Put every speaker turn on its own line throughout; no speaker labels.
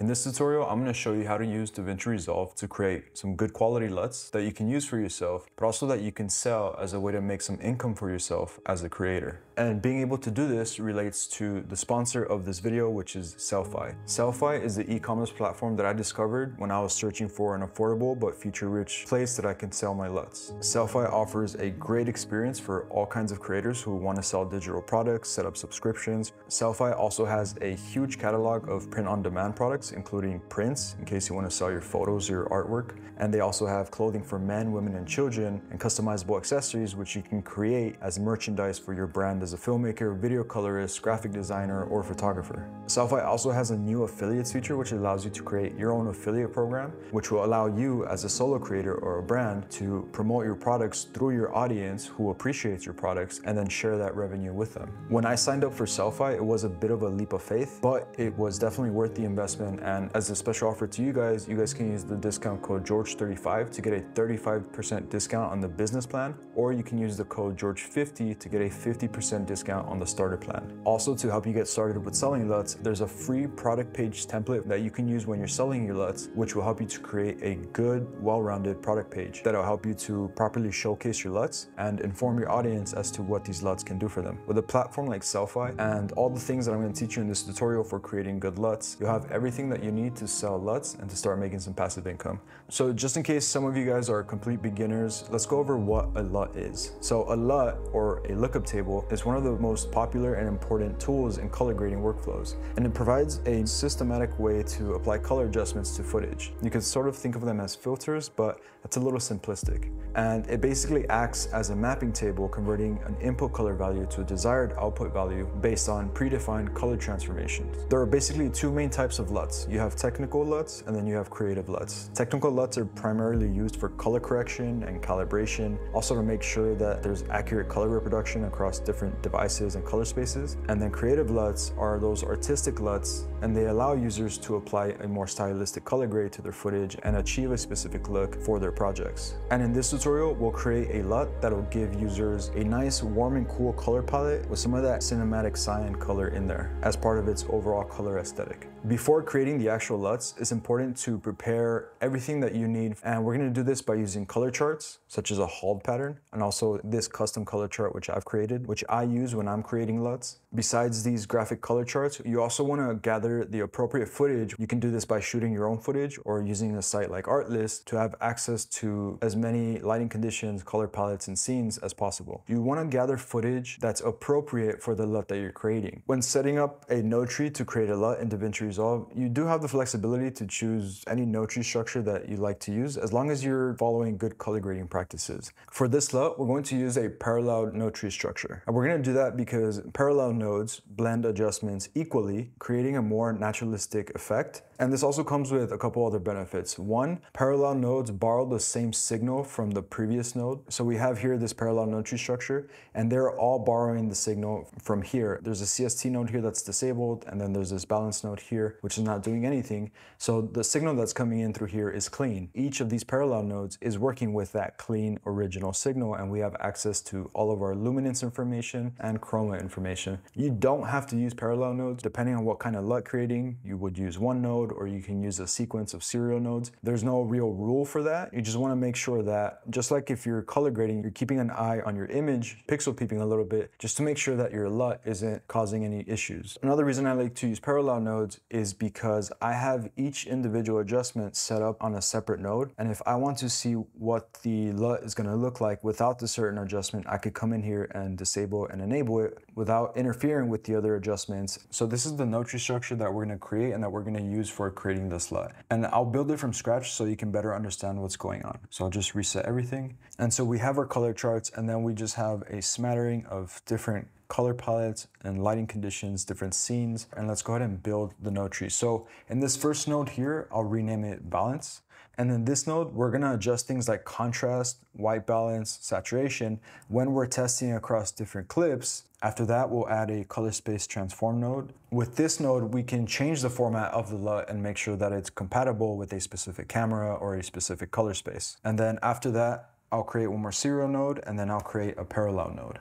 In this tutorial, I'm gonna show you how to use DaVinci Resolve to create some good quality LUTs that you can use for yourself, but also that you can sell as a way to make some income for yourself as a creator. And being able to do this relates to the sponsor of this video, which is Sellfy. Sellfy is the e-commerce platform that I discovered when I was searching for an affordable but feature-rich place that I can sell my LUTs. Sellfy offers a great experience for all kinds of creators who want to sell digital products, set up subscriptions. Sellfy also has a huge catalog of print-on-demand products, including prints, in case you want to sell your photos or your artwork. And they also have clothing for men, women, and children, and customizable accessories, which you can create as merchandise for your brand as a filmmaker, video colorist, graphic designer, or photographer. Sellfy also has a new affiliates feature which allows you to create your own affiliate program, which will allow you as a solo creator or a brand to promote your products through your audience who appreciates your products and then share that revenue with them. When I signed up for Sellfy, it was a bit of a leap of faith, but it was definitely worth the investment. And as a special offer to you guys, you guys can use the discount code George35 to get a 35% discount on the business plan, or you can use the code George50 to get a 50% discount on the starter plan. Also, to help you get started with selling LUTs, there's a free product page template that you can use when you're selling your LUTs, which will help you to create a good, well-rounded product page that'll help you to properly showcase your LUTs and inform your audience as to what these LUTs can do for them. With a platform like Sellfy and all the things that I'm gonna teach you in this tutorial for creating good LUTs, you'll have everything that you need to sell LUTs and to start making some passive income. So just in case some of you guys are complete beginners, let's go over what a LUT is. So a LUT, or a lookup table, is one of the most popular and important tools in color grading workflows, and it provides a systematic way to apply color adjustments to footage. You can sort of think of them as filters, but that's a little simplistic. And it basically acts as a mapping table converting an input color value to a desired output value based on predefined color transformations. There are basically two main types of LUTs. You have technical LUTs and then you have creative LUTs. Technical LUTs are primarily used for color correction and calibration, also to make sure that there's accurate color reproduction across different devices and color spaces. And then creative LUTs are those artistic LUTs and they allow users to apply a more stylistic color grade to their footage and achieve a specific look for their projects. And in this tutorial, we'll create a LUT that'll give users a nice warm and cool color palette with some of that cinematic cyan color in there as part of its overall color aesthetic. Before creating the actual LUTs, it's important to prepare everything that you need. And we're gonna do this by using color charts, such as a HALD pattern, and also this custom color chart, which I've created, which I use when I'm creating LUTs. Besides these graphic color charts, you also wanna gather the appropriate footage. You can do this by shooting your own footage or using a site like Artlist to have access to as many lighting conditions, color palettes, and scenes as possible. You wanna gather footage that's appropriate for the LUT that you're creating. When setting up a node tree to create a LUT in DaVinci Resolve, you do have the flexibility to choose any node tree structure that you like to use as long as you're following good color grading practices. For this LUT, we're going to use a parallel node tree structure. And we're gonna do that because parallel nodes blend adjustments equally, creating a more naturalistic effect. And this also comes with a couple other benefits. One, parallel nodes borrow the same signal from the previous node. So we have here this parallel node tree structure, and they're all borrowing the signal from here. There's a CST node here that's disabled, and then there's this balance node here, which is not doing anything. So the signal that's coming in through here is clean. Each of these parallel nodes is working with that clean original signal, and we have access to all of our luminance information and chroma information. You don't have to use parallel nodes. Depending on what kind of LUT creating, you would use one node or you can use a sequence of serial nodes. There's no real rule for that. You just wanna make sure that, just like if you're color grading, you're keeping an eye on your image, pixel peeping a little bit, just to make sure that your LUT isn't causing any issues. Another reason I like to use parallel nodes is because I have each individual adjustment set up on a separate node. And if I want to see what the LUT is gonna look like without the certain adjustment, I could come in here and disable and enable it without interfering with the other adjustments. So this is the node tree structure that we're gonna create and that we're gonna use for creating this LUT. And I'll build it from scratch so you can better understand what's going on. So I'll just reset everything. And so we have our color charts and then we just have a smattering of different color palettes and lighting conditions, different scenes. And let's go ahead and build the node tree. So in this first node here, I'll rename it balance. And then this node, we're gonna adjust things like contrast, white balance, saturation when we're testing across different clips. After that, we'll add a color space transform node. With this node, we can change the format of the LUT and make sure that it's compatible with a specific camera or a specific color space. And then after that, I'll create one more serial node and then I'll create a parallel node.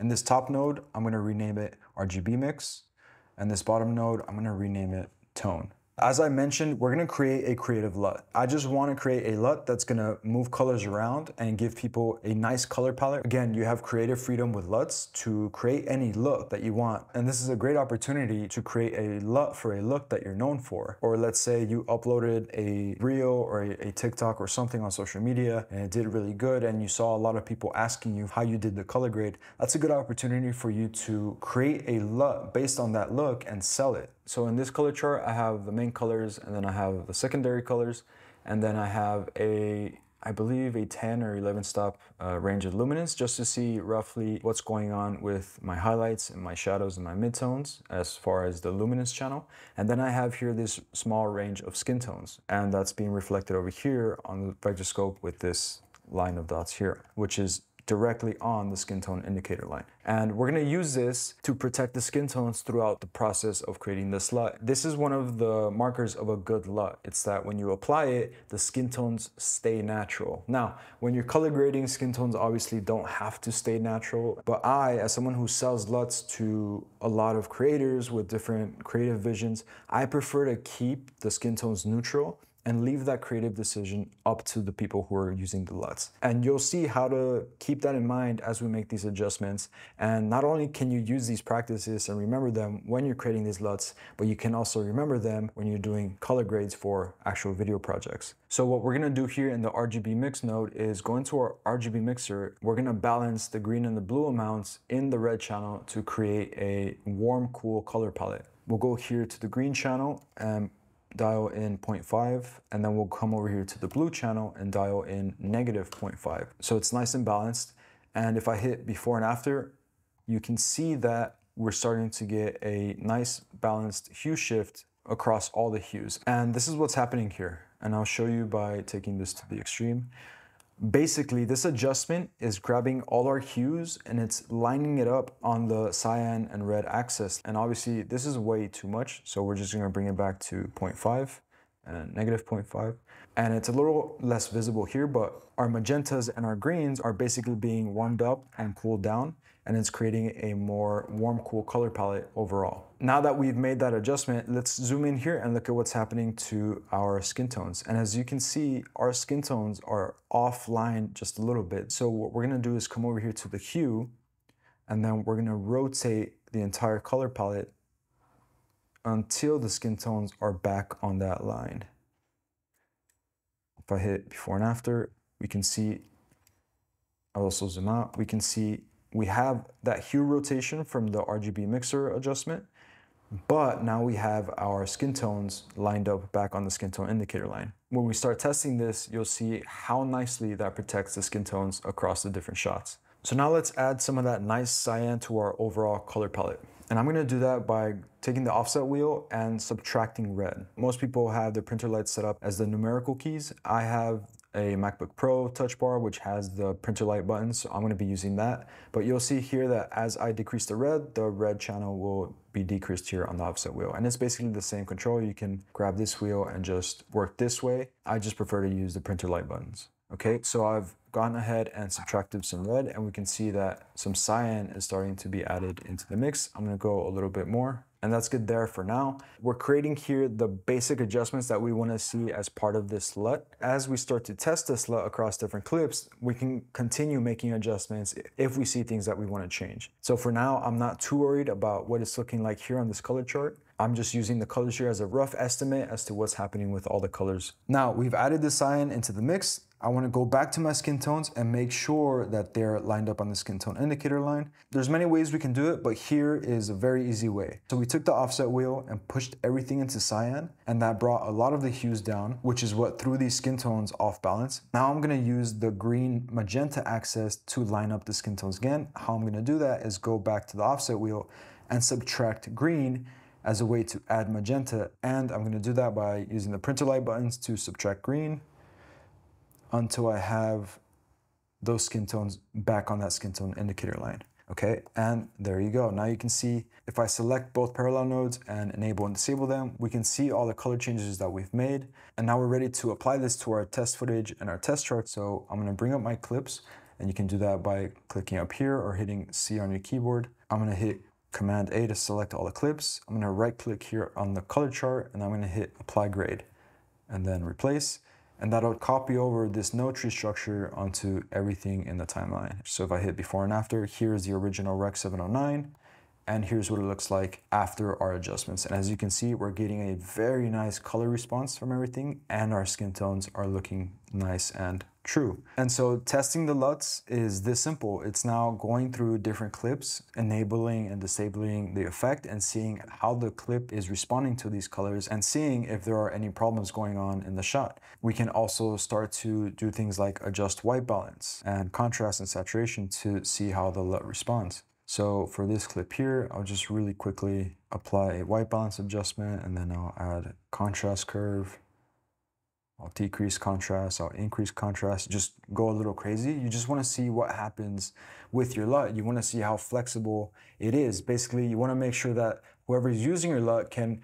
In this top node, I'm gonna rename it RGB mix. And this bottom node, I'm gonna rename it tone. As I mentioned, we're gonna create a creative LUT. I just wanna create a LUT that's gonna move colors around and give people a nice color palette. Again, you have creative freedom with LUTs to create any look that you want. And this is a great opportunity to create a LUT for a look that you're known for. Or let's say you uploaded a reel or a, a TikTok or something on social media and it did really good and you saw a lot of people asking you how you did the color grade. That's a good opportunity for you to create a LUT based on that look and sell it. So in this color chart, I have the main colors and then I have the secondary colors and then I have a I believe a 10 or 11 stop uh, range of luminance just to see roughly what's going on with my highlights and my shadows and my midtones as far as the luminance channel. And then I have here this small range of skin tones and that's being reflected over here on the vectorscope with this line of dots here, which is directly on the skin tone indicator line. And we're gonna use this to protect the skin tones throughout the process of creating this LUT. This is one of the markers of a good LUT. It's that when you apply it, the skin tones stay natural. Now, when you're color grading, skin tones obviously don't have to stay natural, but I, as someone who sells LUTs to a lot of creators with different creative visions, I prefer to keep the skin tones neutral and leave that creative decision up to the people who are using the LUTs. And you'll see how to keep that in mind as we make these adjustments. And not only can you use these practices and remember them when you're creating these LUTs, but you can also remember them when you're doing color grades for actual video projects. So what we're gonna do here in the RGB mix node is go into our RGB mixer. We're gonna balance the green and the blue amounts in the red channel to create a warm, cool color palette. We'll go here to the green channel and dial in 0.5 and then we'll come over here to the blue channel and dial in negative 0.5. So it's nice and balanced. And if I hit before and after, you can see that we're starting to get a nice balanced hue shift across all the hues. And this is what's happening here. And I'll show you by taking this to the extreme. Basically, this adjustment is grabbing all our hues and it's lining it up on the cyan and red axis. And obviously this is way too much. So we're just gonna bring it back to 0.5 and negative 0.5. And it's a little less visible here, but our magentas and our greens are basically being warmed up and cooled down and it's creating a more warm, cool color palette overall. Now that we've made that adjustment, let's zoom in here and look at what's happening to our skin tones. And as you can see, our skin tones are offline just a little bit. So what we're gonna do is come over here to the hue, and then we're gonna rotate the entire color palette until the skin tones are back on that line. If I hit before and after, we can see, I'll also zoom out, we can see we have that hue rotation from the RGB mixer adjustment, but now we have our skin tones lined up back on the skin tone indicator line. When we start testing this, you'll see how nicely that protects the skin tones across the different shots. So now let's add some of that nice cyan to our overall color palette. And I'm gonna do that by taking the offset wheel and subtracting red. Most people have their printer lights set up as the numerical keys. I have a MacBook Pro touch bar, which has the printer light buttons. So I'm gonna be using that. But you'll see here that as I decrease the red, the red channel will be decreased here on the offset wheel. And it's basically the same control. You can grab this wheel and just work this way. I just prefer to use the printer light buttons. Okay, so I've gone ahead and subtracted some red and we can see that some cyan is starting to be added into the mix. I'm gonna go a little bit more and that's good there for now. We're creating here the basic adjustments that we wanna see as part of this LUT. As we start to test this LUT across different clips, we can continue making adjustments if we see things that we wanna change. So for now, I'm not too worried about what it's looking like here on this color chart. I'm just using the colors here as a rough estimate as to what's happening with all the colors. Now, we've added the cyan into the mix. I wanna go back to my skin tones and make sure that they're lined up on the skin tone indicator line. There's many ways we can do it, but here is a very easy way. So we took the offset wheel and pushed everything into cyan, and that brought a lot of the hues down, which is what threw these skin tones off balance. Now I'm gonna use the green magenta axis to line up the skin tones again. How I'm gonna do that is go back to the offset wheel and subtract green as a way to add magenta. And I'm gonna do that by using the printer light buttons to subtract green, until I have those skin tones back on that skin tone indicator line. Okay, and there you go. Now you can see if I select both parallel nodes and enable and disable them, we can see all the color changes that we've made. And now we're ready to apply this to our test footage and our test chart. So I'm gonna bring up my clips and you can do that by clicking up here or hitting C on your keyboard. I'm gonna hit Command A to select all the clips. I'm gonna right click here on the color chart and I'm gonna hit apply grade and then replace. And that'll copy over this node tree structure onto everything in the timeline. So if I hit before and after, here's the original Rec 709 and here's what it looks like after our adjustments. And as you can see, we're getting a very nice color response from everything and our skin tones are looking nice and true. And so testing the LUTs is this simple. It's now going through different clips, enabling and disabling the effect and seeing how the clip is responding to these colors and seeing if there are any problems going on in the shot. We can also start to do things like adjust white balance and contrast and saturation to see how the LUT responds. So for this clip here, I'll just really quickly apply a white balance adjustment and then I'll add contrast curve. I'll decrease contrast, I'll increase contrast, just go a little crazy. You just wanna see what happens with your LUT. You wanna see how flexible it is. Basically, you wanna make sure that whoever's using your LUT can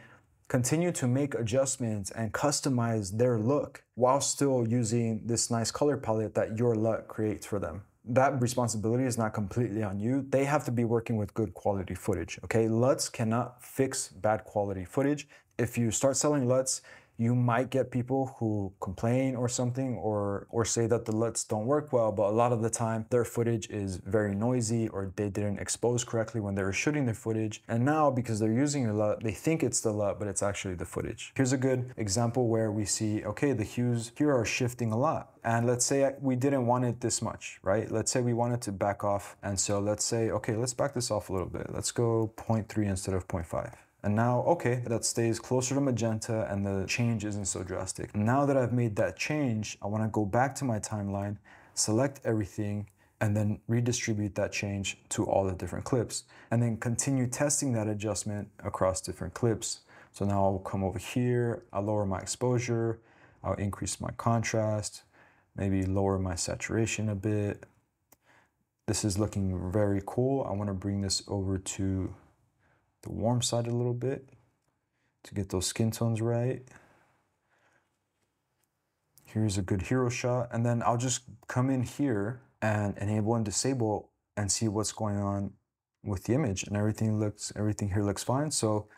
continue to make adjustments and customize their look while still using this nice color palette that your LUT creates for them that responsibility is not completely on you. They have to be working with good quality footage, okay? LUTs cannot fix bad quality footage. If you start selling LUTs, you might get people who complain or something or or say that the LUTs don't work well, but a lot of the time their footage is very noisy or they didn't expose correctly when they were shooting their footage. And now because they're using a LUT, they think it's the LUT, but it's actually the footage. Here's a good example where we see, okay, the hues here are shifting a lot. And let's say we didn't want it this much, right? Let's say we wanted to back off. And so let's say, okay, let's back this off a little bit. Let's go 0.3 instead of 0.5. And now, okay, that stays closer to magenta and the change isn't so drastic. Now that I've made that change, I wanna go back to my timeline, select everything, and then redistribute that change to all the different clips. And then continue testing that adjustment across different clips. So now I'll come over here, I'll lower my exposure, I'll increase my contrast, maybe lower my saturation a bit. This is looking very cool. I wanna bring this over to the warm side a little bit to get those skin tones right. Here's a good hero shot. And then I'll just come in here and enable and disable and see what's going on with the image and everything looks, everything here looks fine. So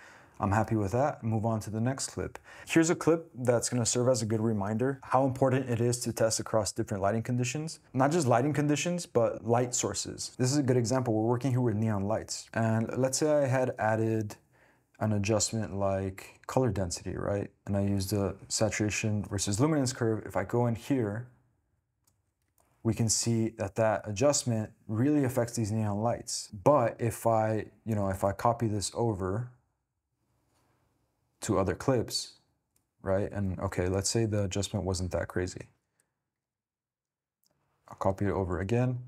I'm happy with that. Move on to the next clip. Here's a clip that's gonna serve as a good reminder how important it is to test across different lighting conditions. Not just lighting conditions, but light sources. This is a good example. We're working here with neon lights. And let's say I had added an adjustment like color density, right? And I use the saturation versus luminance curve. If I go in here, we can see that that adjustment really affects these neon lights. But if I, you know, if I copy this over to other clips, right? And okay, let's say the adjustment wasn't that crazy. I'll copy it over again.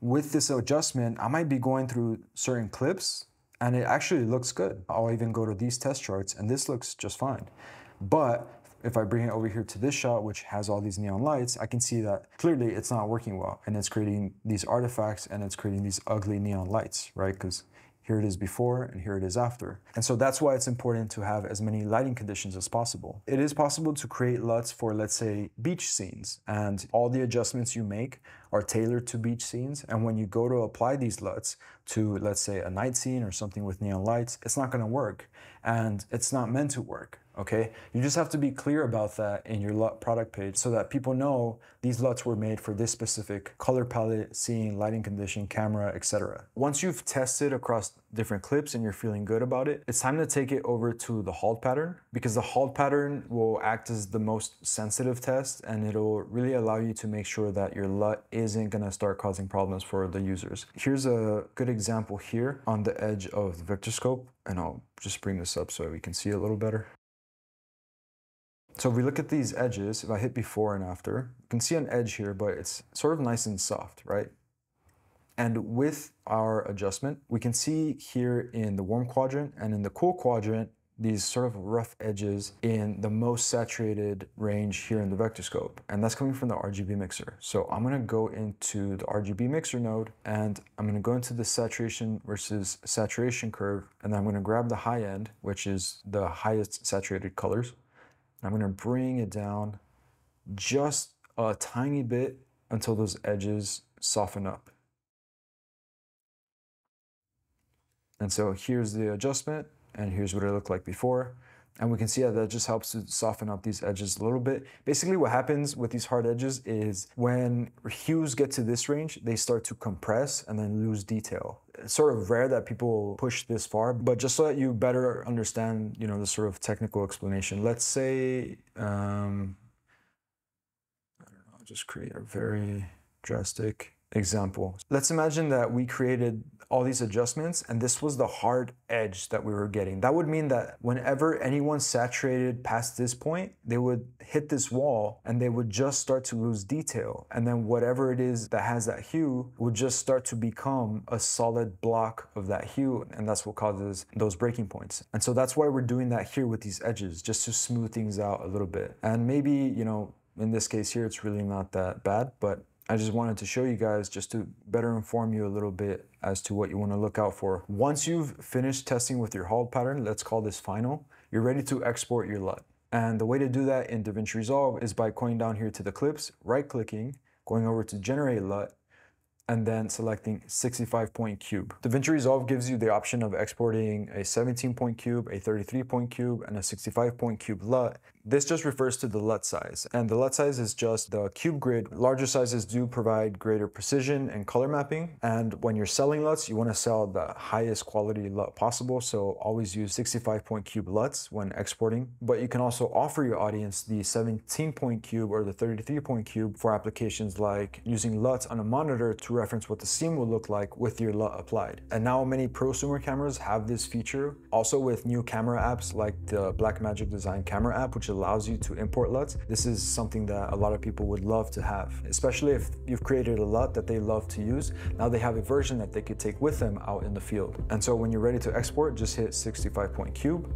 With this adjustment, I might be going through certain clips and it actually looks good. I'll even go to these test charts and this looks just fine. But if I bring it over here to this shot, which has all these neon lights, I can see that clearly it's not working well and it's creating these artifacts and it's creating these ugly neon lights, right? Because here it is before and here it is after. And so that's why it's important to have as many lighting conditions as possible. It is possible to create LUTs for, let's say, beach scenes, and all the adjustments you make are tailored to beach scenes. And when you go to apply these LUTs to, let's say, a night scene or something with neon lights, it's not gonna work. And it's not meant to work okay? You just have to be clear about that in your LUT product page so that people know these LUTs were made for this specific color palette, scene, lighting condition, camera, etc. Once you've tested across different clips and you're feeling good about it, it's time to take it over to the HALD pattern because the HALD pattern will act as the most sensitive test and it'll really allow you to make sure that your LUT isn't gonna start causing problems for the users. Here's a good example here on the edge of the vector scope and I'll just bring this up so we can see it a little better. So if we look at these edges, if I hit before and after, you can see an edge here, but it's sort of nice and soft, right? And with our adjustment, we can see here in the warm quadrant and in the cool quadrant, these sort of rough edges in the most saturated range here in the vector scope. And that's coming from the RGB mixer. So I'm gonna go into the RGB mixer node and I'm gonna go into the saturation versus saturation curve. And then I'm gonna grab the high end, which is the highest saturated colors. I'm gonna bring it down just a tiny bit until those edges soften up. And so here's the adjustment and here's what it looked like before. And we can see that that just helps to soften up these edges a little bit. Basically what happens with these hard edges is when hues get to this range, they start to compress and then lose detail. It's sort of rare that people push this far, but just so that you better understand, you know, the sort of technical explanation. Let's say, um, I don't know, I'll just create a very drastic example. Let's imagine that we created all these adjustments and this was the hard edge that we were getting. That would mean that whenever anyone saturated past this point, they would hit this wall and they would just start to lose detail. And then whatever it is that has that hue would just start to become a solid block of that hue. And that's what causes those breaking points. And so that's why we're doing that here with these edges, just to smooth things out a little bit. And maybe, you know, in this case here, it's really not that bad, but I just wanted to show you guys just to better inform you a little bit as to what you want to look out for. Once you've finished testing with your HALD pattern, let's call this final, you're ready to export your LUT. And the way to do that in DaVinci Resolve is by going down here to the clips, right clicking, going over to generate LUT, and then selecting 65 point cube. DaVinci Resolve gives you the option of exporting a 17 point cube, a 33 point cube, and a 65 point cube LUT. This just refers to the LUT size, and the LUT size is just the cube grid. Larger sizes do provide greater precision and color mapping, and when you're selling LUTs, you want to sell the highest quality LUT possible, so always use 65 point cube LUTs when exporting, but you can also offer your audience the 17 point cube or the 33 point cube for applications like using LUTs on a monitor to reference what the scene will look like with your LUT applied. And now many prosumer cameras have this feature, also with new camera apps like the Blackmagic Design camera app, which allows you to import LUTs. This is something that a lot of people would love to have, especially if you've created a LUT that they love to use. Now they have a version that they could take with them out in the field. And so when you're ready to export, just hit 65 point cube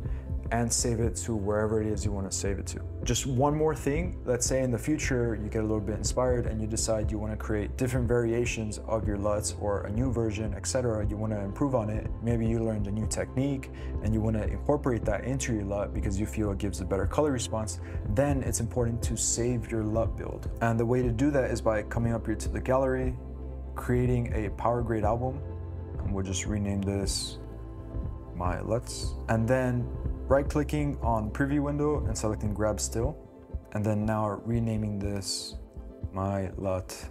and save it to wherever it is you want to save it to. Just one more thing, let's say in the future you get a little bit inspired and you decide you want to create different variations of your LUTs or a new version, etc. You want to improve on it. Maybe you learned a new technique and you want to incorporate that into your LUT because you feel it gives a better color response, then it's important to save your LUT build. And the way to do that is by coming up here to the gallery, creating a power grade album, and we'll just rename this my LUTs, and then right-clicking on preview window and selecting grab still, and then now renaming this my LUT,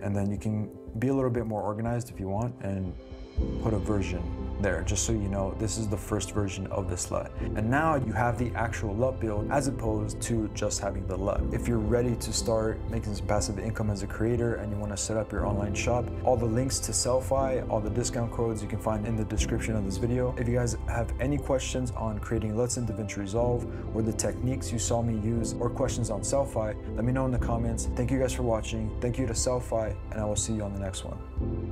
and then you can be a little bit more organized if you want and put a version there, just so you know this is the first version of this LUT. And now you have the actual LUT build as opposed to just having the LUT. If you're ready to start making some passive income as a creator and you want to set up your online shop, all the links to Sellfy, all the discount codes you can find in the description of this video. If you guys have any questions on creating LUTs in DaVinci Resolve or the techniques you saw me use or questions on Sellfy, let me know in the comments. Thank you guys for watching. Thank you to Sellfy and I will see you on the next one.